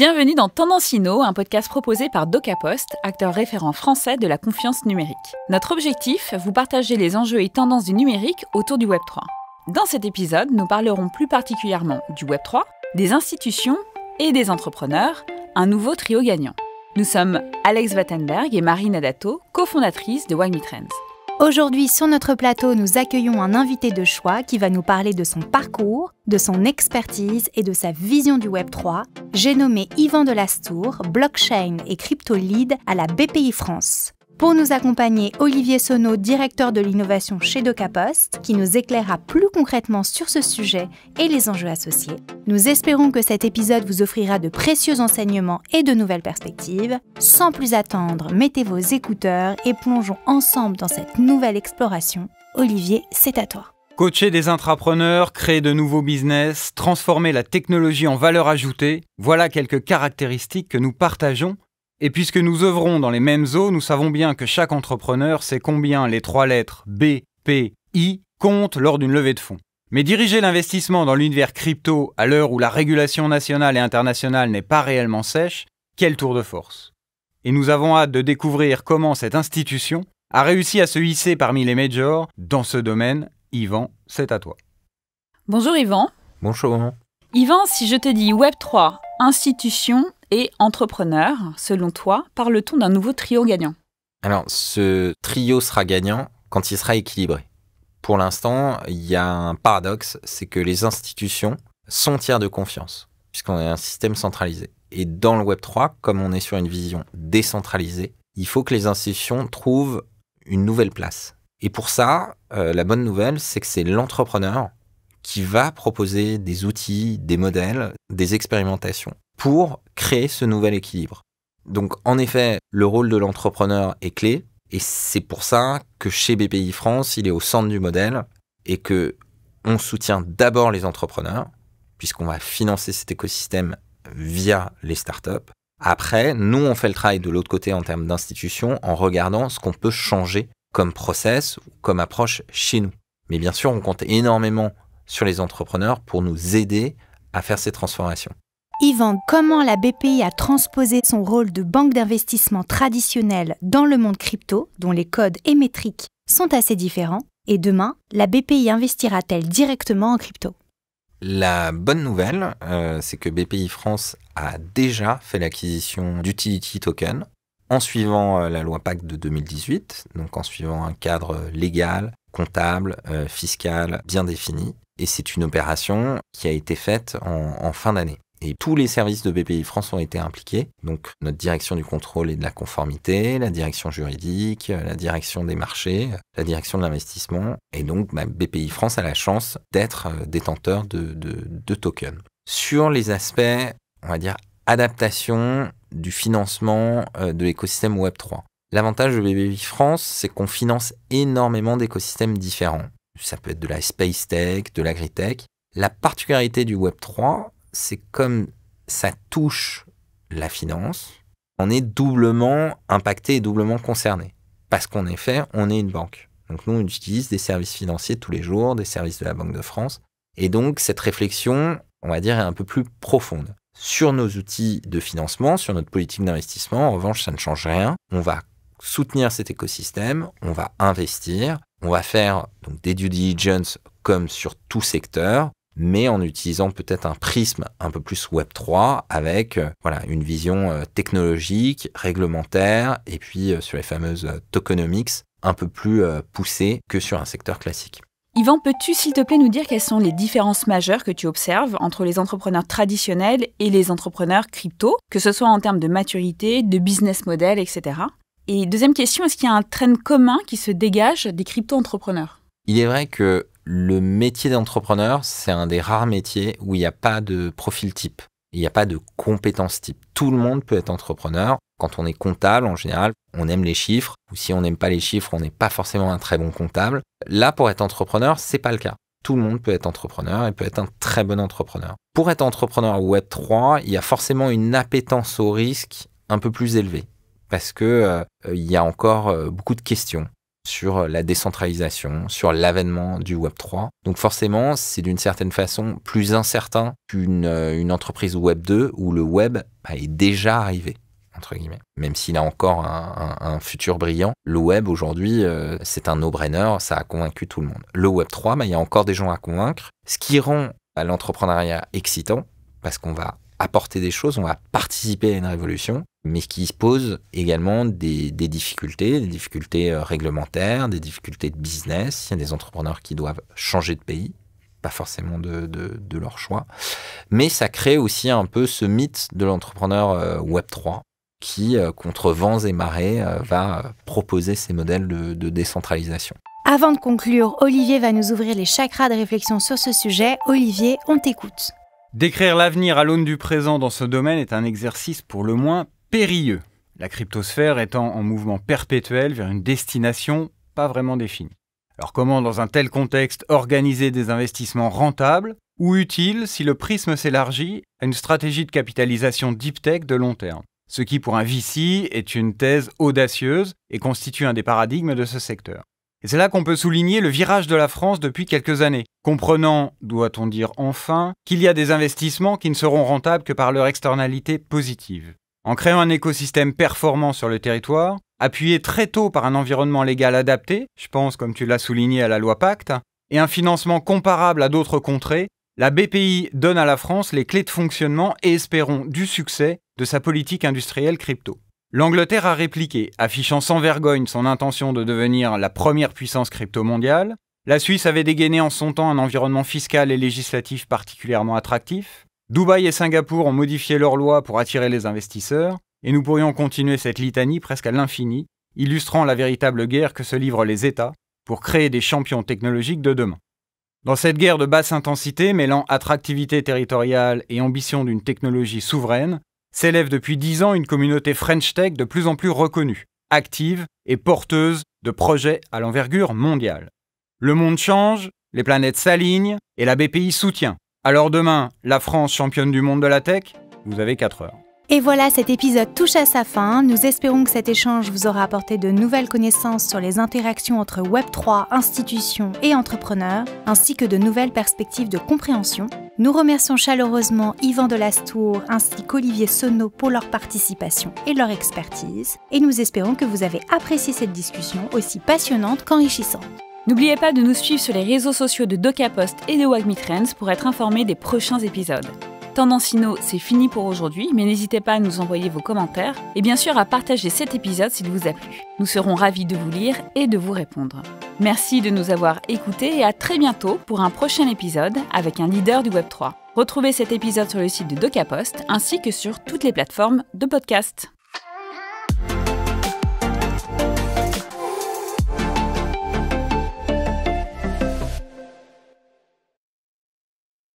Bienvenue dans Tendance Inno, un podcast proposé par DocaPost, acteur référent français de la confiance numérique. Notre objectif, vous partager les enjeux et tendances du numérique autour du Web3. Dans cet épisode, nous parlerons plus particulièrement du Web3, des institutions et des entrepreneurs, un nouveau trio gagnant. Nous sommes Alex Wattenberg et Marie Nadato, cofondatrices de Wagmi Trends. Aujourd'hui, sur notre plateau, nous accueillons un invité de choix qui va nous parler de son parcours, de son expertise et de sa vision du Web3. J'ai nommé Yvan Delastour, blockchain et crypto lead à la BPI France. Pour nous accompagner, Olivier Sonneau, directeur de l'innovation chez DocaPost, qui nous éclairera plus concrètement sur ce sujet et les enjeux associés. Nous espérons que cet épisode vous offrira de précieux enseignements et de nouvelles perspectives. Sans plus attendre, mettez vos écouteurs et plongeons ensemble dans cette nouvelle exploration. Olivier, c'est à toi. Coacher des intrapreneurs, créer de nouveaux business, transformer la technologie en valeur ajoutée, voilà quelques caractéristiques que nous partageons et puisque nous œuvrons dans les mêmes eaux, nous savons bien que chaque entrepreneur sait combien les trois lettres B, P, I comptent lors d'une levée de fonds. Mais diriger l'investissement dans l'univers crypto à l'heure où la régulation nationale et internationale n'est pas réellement sèche, quel tour de force. Et nous avons hâte de découvrir comment cette institution a réussi à se hisser parmi les majors dans ce domaine. Yvan, c'est à toi. Bonjour Yvan. Bonjour. Yvan, si je te dis Web3, institution et entrepreneur, selon toi, parle-t-on d'un nouveau trio gagnant? Alors, ce trio sera gagnant quand il sera équilibré. Pour l'instant, il y a un paradoxe, c'est que les institutions sont tiers de confiance, puisqu'on est un système centralisé. Et dans le Web3, comme on est sur une vision décentralisée, il faut que les institutions trouvent une nouvelle place. Et pour ça, euh, la bonne nouvelle, c'est que c'est l'entrepreneur qui va proposer des outils, des modèles, des expérimentations pour créer ce nouvel équilibre. Donc en effet, le rôle de l'entrepreneur est clé et c'est pour ça que chez BPI France, il est au centre du modèle et que on soutient d'abord les entrepreneurs puisqu'on va financer cet écosystème via les startups. Après, nous, on fait le travail de l'autre côté en termes d'institutions en regardant ce qu'on peut changer comme process ou comme approche chez nous. Mais bien sûr, on compte énormément sur les entrepreneurs pour nous aider à faire ces transformations. Yvan, comment la BPI a transposé son rôle de banque d'investissement traditionnelle dans le monde crypto, dont les codes et métriques sont assez différents, et demain, la BPI investira-t-elle directement en crypto? La bonne nouvelle, euh, c'est que BPI France a déjà fait l'acquisition d'utility token en suivant euh, la loi PAC de 2018, donc en suivant un cadre légal, comptable, euh, fiscal bien défini. Et c'est une opération qui a été faite en fin d'année. Et tous les services de BPI France ont été impliqués. Donc notre direction du contrôle et de la conformité, la direction juridique, la direction des marchés, la direction de l'investissement. Et donc bah, BPI France a la chance d'être euh, détenteur de, de, tokens. Sur les aspects, on va dire, adaptation du financement euh, de l'écosystème Web3. L'avantage de BPI France, c'est qu'on finance énormément d'écosystèmes différents. Ça peut être de la space tech, de l'agritech. La particularité du Web3, c'est comme ça touche la finance, on est doublement impacté et doublement concerné. Parce qu'en effet, on est une banque. Donc nous, on utilise des services financiers tous les jours, des services de la Banque de France. Et donc, cette réflexion, on va dire, est un peu plus profonde. Sur nos outils de financement, sur notre politique d'investissement, en revanche, ça ne change rien. On va soutenir cet écosystème, on va investir, on va faire donc, des due diligence comme sur tout secteur, mais en utilisant peut-être un prisme un peu plus Web 3 avec euh, voilà une vision euh, technologique, réglementaire et puis euh, sur les fameuses tokenomics un peu plus poussée que sur un secteur classique. Yvan, peux-tu s'il te plaît nous dire quelles sont les différences majeures que tu observes entre les entrepreneurs traditionnels et les entrepreneurs crypto, que ce soit en termes de maturité, de business model, etc. Et deuxième question, est-ce qu'il y a un trend commun qui se dégage des crypto-entrepreneurs? Il est vrai que le métier d'entrepreneur, c'est un des rares métiers où il n'y a pas de profil type. Il n'y a pas de compétences type. Tout le monde peut être entrepreneur. Quand on est comptable, en général, on aime les chiffres. Ou si on n'aime pas les chiffres, on n'est pas forcément un très bon comptable. Là, pour être entrepreneur, c'est pas le cas. Tout le monde peut être entrepreneur et peut être un très bon entrepreneur. Pour être entrepreneur Web 3, il y a forcément une appétence au risque un peu plus élevée parce que euh, il y a encore euh, beaucoup de questions. Sur la décentralisation, sur l'avènement du Web 3. Donc forcément, c'est d'une certaine façon plus incertain qu'une euh, entreprise Web 2 où le web bah, est déjà arrivé. Entre guillemets. Même s'il a encore un, futur brillant, le web aujourd'hui, euh, c'est un no-brainer, ça a convaincu tout le monde. Le web 3, bah, il y a encore des gens à convaincre, ce qui rend bah, l'entrepreneuriat excitant, parce qu'on va apporter des choses, on va participer à une révolution, mais qui pose également des, difficultés, des difficultés euh, réglementaires, des difficultés de business. Il y a des entrepreneurs qui doivent changer de pays, pas forcément de, leur choix. Mais ça crée aussi un peu ce mythe de l'entrepreneur euh, Web 3 qui, euh, contre vents et marées, va proposer ces modèles de, de décentralisation. Avant de conclure, Olivier va nous ouvrir les chakras de réflexion sur ce sujet. Olivier, on t'écoute. Décrire l'avenir à l'aune du présent dans ce domaine est un exercice pour le moins périlleux, la cryptosphère étant en mouvement perpétuel vers une destination pas vraiment définie. Alors comment dans un tel contexte organiser des investissements rentables ou utiles si le prisme s'élargit à une stratégie de capitalisation deep tech de long terme? Ce qui pour un VC est une thèse audacieuse et constitue un des paradigmes de ce secteur. Et c'est là qu'on peut souligner le virage de la France depuis quelques années, comprenant, doit-on dire enfin, qu'il y a des investissements qui ne seront rentables que par leur externalité positive. En créant un écosystème performant sur le territoire, appuyé très tôt par un environnement légal adapté, je pense comme tu l'as souligné à la loi Pacte, et un financement comparable à d'autres contrées, la BPI donne à la France les clés de fonctionnement et espérons du succès de sa politique industrielle crypto. L'Angleterre a répliqué, affichant sans vergogne son intention de devenir la première puissance crypto mondiale. La Suisse avait dégainé en son temps un environnement fiscal et législatif particulièrement attractif. Dubaï et Singapour ont modifié leurs lois pour attirer les investisseurs. Et nous pourrions continuer cette litanie presque à l'infini, illustrant la véritable guerre que se livrent les États pour créer des champions technologiques de demain. Dans cette guerre de basse intensité, mêlant attractivité territoriale et ambition d'une technologie souveraine, s'élève depuis dix ans une communauté French Tech de plus en plus reconnue, active et porteuse de projets à l'envergure mondiale. Le monde change, les planètes s'alignent et la BPI soutient. Alors demain, la France championne du monde de la tech, vous avez 4 heures. Et voilà, cet épisode touche à sa fin. Nous espérons que cet échange vous aura apporté de nouvelles connaissances sur les interactions entre Web3, institutions et entrepreneurs, ainsi que de nouvelles perspectives de compréhension. Nous remercions chaleureusement Yvan Delastour ainsi qu'Olivier Sonneau pour leur participation et leur expertise. Et nous espérons que vous avez apprécié cette discussion aussi passionnante qu'enrichissante. N'oubliez pas de nous suivre sur les réseaux sociaux de DocaPost et de Wagmi Trends pour être informé des prochains épisodes. Tendancino, c'est fini pour aujourd'hui, mais n'hésitez pas à nous envoyer vos commentaires et bien sûr à partager cet épisode s'il vous a plu. Nous serons ravis de vous lire et de vous répondre. Merci de nous avoir écoutés et à très bientôt pour un prochain épisode avec un leader du Web3. Retrouvez cet épisode sur le site de DocaPost ainsi que sur toutes les plateformes de podcast.